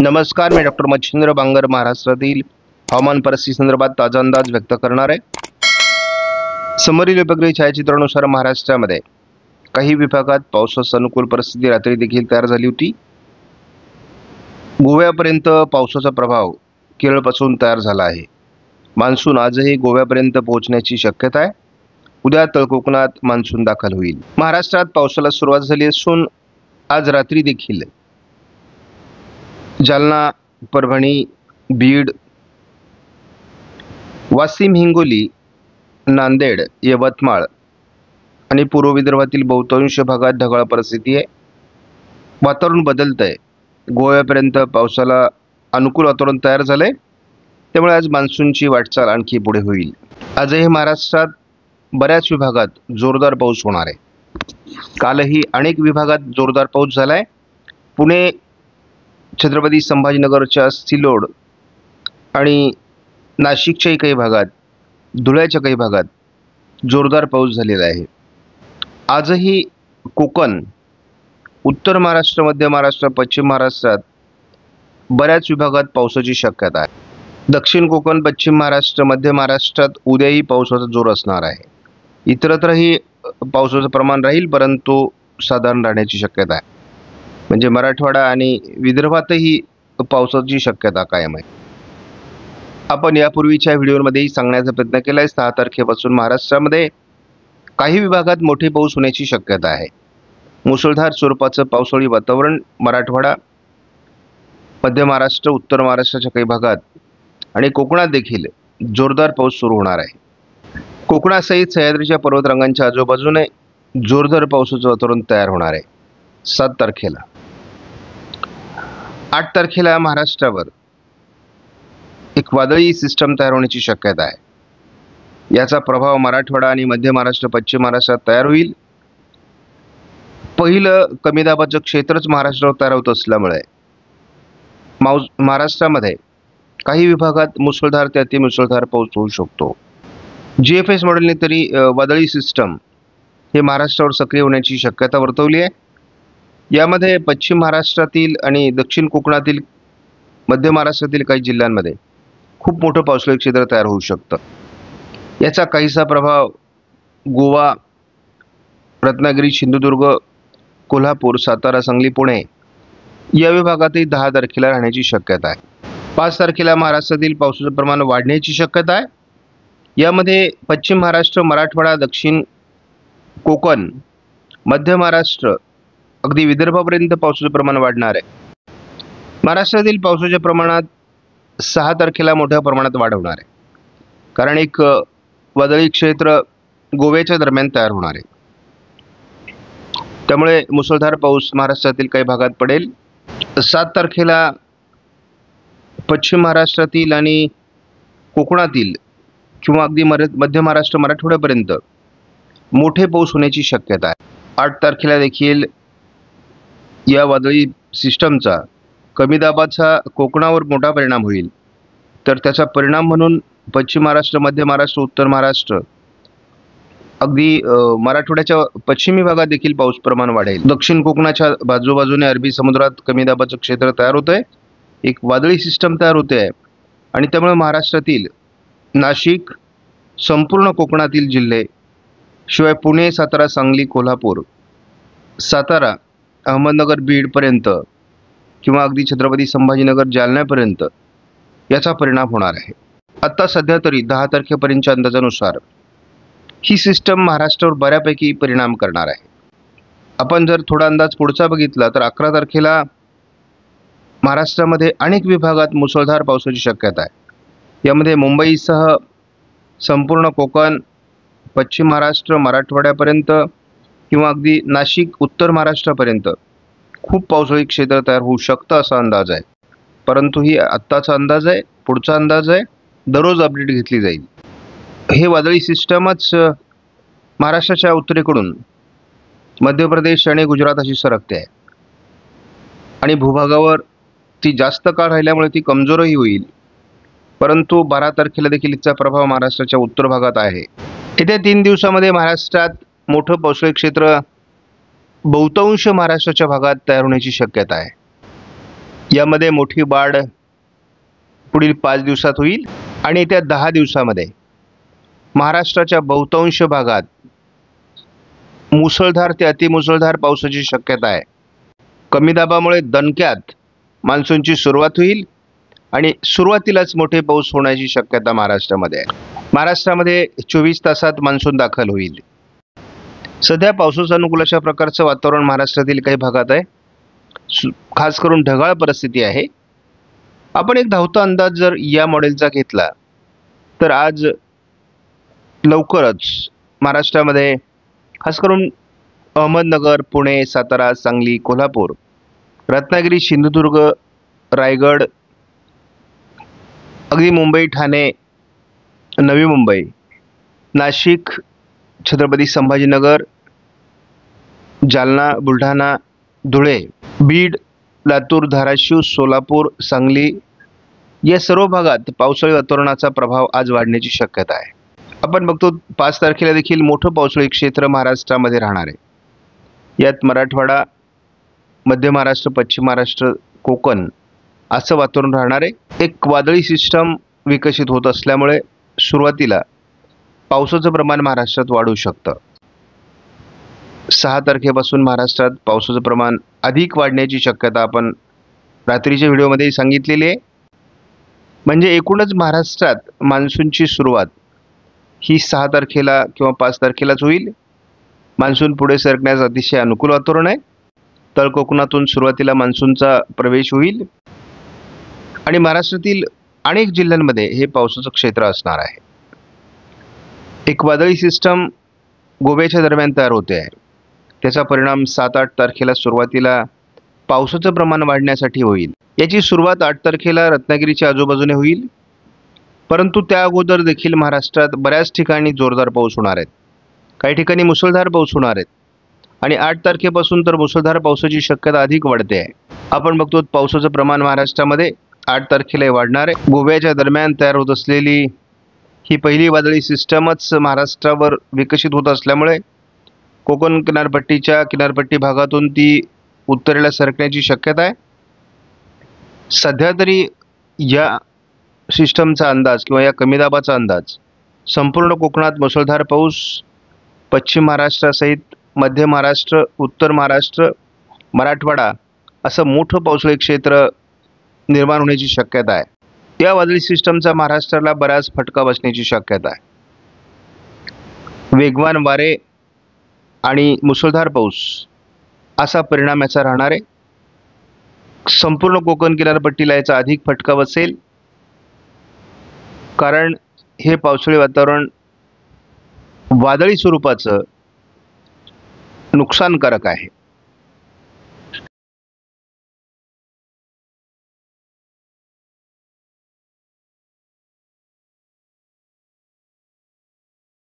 नमस्कार मी डॉक्टर मच्छिंद्र बांगर महाराष्ट्रातील हवामान परिस्थिती संदर्भात ताजा अंदाज व्यक्त करणार आहे. समोरील उपग्रह छायाचित्रानुसार महाराष्ट्रामध्ये काही विभागात पावसास अनुकूल परिस्थिती रात्री देखील तयार झाली होती. गोव्यापर्यंत पावसाचा प्रभाव केरळपासून तयार झाला आहे. मान्सून आजही गोव्यापर्यंत पोहोचण्याची शक्यता आहे. उद्या तळकोकणात मान्सून दाखल होईल. महाराष्ट्रात पावसाला सुरुवात झाली असून आज रात्री देखील जालना परभणी बीड वाशिम हिंगोली नांदेड यवतमाळ आणि पूर्व विदर्भातील बहुतांश भागात ढगाळ परिस्थिती आहे. वातावरण बदलत आहे गोव्यापर्यंत पावसाला अनुकूल वातावरण तयार झालं आहे त्यामुळे आज मान्सूनची वाटचाल आणखी पुढे होईल. आजही महाराष्ट्रात बऱ्याच विभागात जोरदार पाऊस होणार आहे. कालही अनेक विभागात जोरदार पाऊस झाला आहे पुणे छत्रपती संभाजीनगरच्या सिलोड आणि नाशिकच्याही काही भागात धुळ्याच्या काही भागात जोरदार पाऊस झालेला आहे. आजही कोकण उत्तर महाराष्ट्र मध्य महाराष्ट्र पश्चिम महाराष्ट्रात बऱ्याच विभागात पावसाची शक्यता आहे. दक्षिण कोकण पश्चिम महाराष्ट्र मध्य महाराष्ट्रात उद्याही पावसाचा जोर असणार आहे. इतरत्रही पावसाचं प्रमाण राहील परंतु साधारण राहण्याची शक्यता आहे. म्हणजे मराठवाडा आणि विदर्भातही पावसाची शक्यता कायम आहे. आपण यापूर्वीच्या व्हिडिओमध्येही सांगण्याचा प्रयत्न केला आहे सहा तारखेपासून महाराष्ट्रामध्ये काही विभागात मोठे पाऊस होण्याची शक्यता आहे. मुसळधार स्वरूपाचं पावसाळी वातावरण मराठवाडा मध्य महाराष्ट्र उत्तर महाराष्ट्राच्या काही भागात आणि कोकणात देखील जोरदार पाऊस सुरू होणार आहे. कोकणासहित सह्याद्रीच्या पर्वतरांगांच्या आजूबाजूने जोरदार पावसाचं वातावरण तयार होणार आहे. सात तारखेला. आठ तारखेला महाराष्ट्रावर एक वादळी सिस्टम तयार होण्याची शक्यता आहे. याचा प्रभाव मराठवाडा आणि मध्य महाराष्ट्र पश्चिम महाराष्ट्रात तयार होईल. पहिलं कमी दाबाचं क्षेत्रच महाराष्ट्रावर तयार होत असल्यामुळे माऊ महाराष्ट्रामध्ये काही विभागात मुसळधार ते अतिमुसळधार पाऊस होऊ शकतो. जी एफ एस मॉडेलने तरी वादळी सिस्टम हे महाराष्ट्रावर सक्रिय होण्याची शक्यता वर्तवली आहे. यामध्ये पश्चिम महाराष्ट्रातील आणि दक्षिण कोकणातील मध्य महाराष्ट्रातील काही जिल्ह्यांमध्ये खूप मोठं पावसाळी क्षेत्र तयार होऊ शकतं. याचा काहीसा प्रभाव गोवा रत्नागिरी सिंधुदुर्ग कोल्हापूर सातारा सांगली पुणे या विभागातही दहा तारखेला राहण्याची शक्यता आहे. पाच तारखेला महाराष्ट्रातील पावसाचं प्रमाण वाढण्याची शक्यता आहे. यामध्ये पश्चिम महाराष्ट्र मराठवाडा दक्षिण कोकण मध्य महाराष्ट्र अगदी विदर्भापर्यंत पावसाचं प्रमाण वाढणार आहे. महाराष्ट्रातील पावसाच्या प्रमाणात सहा तारखेला मोठ्या प्रमाणात वाढ होणार आहे. कारण एक वादळी क्षेत्र गोव्याच्या दरम्यान तयार होणार आहे. त्यामुळे मुसळधार पाऊस महाराष्ट्रातील काही भागात पडेल. सात तारखेला पश्चिम महाराष्ट्रातील आणि कोकणातील किंवा अगदी मर मध्य महाराष्ट्र मराठवाड्यापर्यंत मोठे पाऊस होण्याची शक्यता आहे. आठ तारखेला देखील या वादळी सिस्टमचा कमी दाबाचा कोकणावर मोठा परिणाम होईल. तर त्याचा परिणाम म्हणून पश्चिम महाराष्ट्र मध्य महाराष्ट्र उत्तर महाराष्ट्र अगदी मराठवाड्याच्या पश्चिमी भागात देखील पाऊस प्रमाण वाढेल. दक्षिण कोकणाच्या बाजूबाजूने अरबी समुद्रात कमी दाबाचं क्षेत्र तयार होत आहे एक वादळी सिस्टम तयार होते आहे आणि त्यामुळे महाराष्ट्रातील नाशिक संपूर्ण कोकणातील जिल्हे शिवाय पुणे सातारा सांगली कोल्हापूर सातारा अहमदनगर बीडपर्यंत किंवा अगदी छत्रपती संभाजीनगर जालन्यापर्यंत याचा परिणाम होणार आहे. आत्ता सध्या तरी दहा तारखेपर्यंतच्या अंदाजानुसार ही सिस्टम महाराष्ट्रावर बऱ्यापैकी परिणाम करणार आहे. आपण जर थोडा अंदाज पुढचा बघितला तर अकरा तारखेला महाराष्ट्रामध्ये अनेक विभागात मुसळधार पावसाची शक्यता आहे. यामध्ये मुंबईसह संपूर्ण कोकण पश्चिम महाराष्ट्र मराठवाड्यापर्यंत किंवा अगदी नाशिक उत्तर महाराष्ट्रापर्यंत खूप पावसाळी क्षेत्र तयार होऊ शकतं असा अंदाज आहे. परंतु ही आत्ताचा अंदाज आहे पुढचा अंदाज आहे दररोज अपडेट घेतली जाईल. हे वादळी सिस्टमच महाराष्ट्राच्या उत्तरेकडून मध्य प्रदेश आणि गुजरात अशी सरकते आहे. आणि भूभागावर ती जास्त काळ राहिल्यामुळे ती कमजोरही होईल. परंतु बारा तारखेला देखील तिचा प्रभाव महाराष्ट्राच्या उत्तर भागात आहे. येत्या तीन दिवसामध्ये महाराष्ट्रात मोठं पावसाळी क्षेत्र बहुतांश महाराष्ट्राच्या भागात तयार होण्याची शक्यता आहे. यामध्ये मोठी वाढ पुढील पाच दिवसात होईल आणि येत्या दहा दिवसामध्ये महाराष्ट्राच्या बहुतांश भागात मुसळधार ते अतिमुसळधार पावसाची शक्यता आहे. कमी दाबामुळे दणक्यात मान्सूनची सुरुवात होईल आणि सुरुवातीलाच मोठे पाऊस होण्याची शक्यता महाराष्ट्रामध्ये आहे. महाराष्ट्रामध्ये चोवीस तासात मान्सून दाखल होईल. सध्या पावसाचं अनुकूल अशा प्रकारचं वातावरण महाराष्ट्रातील काही भागात आहे. सु- खास करून ढगाळ परिस्थिती आहे. आपण एक धावता अंदाज जर या मॉडेलचा घेतला तर आज लवकरच महाराष्ट्रामध्ये खास करून अहमदनगर पुणे सातारा सांगली कोल्हापूर रत्नागिरी सिंधुदुर्ग रायगड अगदी मुंबई ठाणे नवी मुंबई नाशिक छत्रपती संभाजीनगर जालना बुलढाणा धुळे बीड लातूर धाराशिव सोलापूर सांगली या सर्व भागात पावसाळी वातावरणाचा प्रभाव आज वाढण्याची शक्यता आहे. आपण बघतो पाच तारखेला देखील मोठं पावसाळी क्षेत्र महाराष्ट्रामध्ये राहणार आहे. यात मराठवाडा मध्य महाराष्ट्र पश्चिम महाराष्ट्र कोकण असं वातावरण राहणार आहे. एक वादळी सिस्टम विकसित होत असल्यामुळे सुरुवातीला पावसाचं प्रमाण महाराष्ट्रात वाढू शकतं. सहा तारखेपासून महाराष्ट्रात पावसाचं प्रमाण अधिक वाढण्याची शक्यता आपण रात्रीच्या व्हिडिओमध्ये सांगितलेली आहे. म्हणजे एकूणच महाराष्ट्रात मान्सूनची सुरुवात ही सहा तारखेला किंवा पाच तारखेलाच होईल. मान्सून पुढे सरकण्यास अतिशय अनुकूल वातावरण आहे. तळ कोकणातून सुरुवातीला मान्सूनचा प्रवेश होईल. आणि महाराष्ट्रातील अनेक जिल्ह्यांमध्ये हे पावसाचं क्षेत्र असणार आहे. एक वादळी सिस्टम गोव्याच्या दरम्यान तयार होते. आहे त्याचा परिणाम सात आठ तारखेला सुरुवातीला पावसाचं प्रमाण वाढण्यासाठी होईल. याची सुरुवात आठ तारखेला रत्नागिरीच्या आजूबाजूने होईल. परंतु त्या अगोदर देखील महाराष्ट्रात बऱ्याच ठिकाणी जोरदार पाऊस होणार आहेत काही ठिकाणी मुसळधार पाऊस होणार आहेत आणि आठ तारखेपासून तर मुसळधार पावसाची शक्यता अधिक वाढते आहे. आपण बघतो पावसाचं प्रमाण महाराष्ट्रामध्ये आठ तारखेला वाढणार आहे. गोव्याच्या दरम्यान तयार होत असलेली ही पहिली वादळी सिस्टमच महाराष्ट्रावर विकसित होत असल्यामुळे कोकण किनारपट्टीच्या किनारपट्टी भागातून ती उत्तरेला सरकण्याची शक्यता आहे. सध्या तरी या सिस्टमचा अंदाज किंवा या कमी दाबाचा अंदाज संपूर्ण कोकणात मुसळधार पाऊस पश्चिम महाराष्ट्रासहित मध्य महाराष्ट्र उत्तर महाराष्ट्र मराठवाडा असं मोठं पावसाळी क्षेत्र निर्माण होण्याची शक्यता आहे. या वादळी सिस्टमचा महाराष्ट्राला बराच फटका बसण्याची शक्यता आहे. वेगवान वारे आणि मुसळधार पाऊस असा परिणाम याचा राहणार आहे. संपूर्ण कोकण किनारपट्टीला याचा अधिक फटका बसेल. कारण हे पावसाळी वातावरण वादळी स्वरूपाचं नुकसानकारक आहे.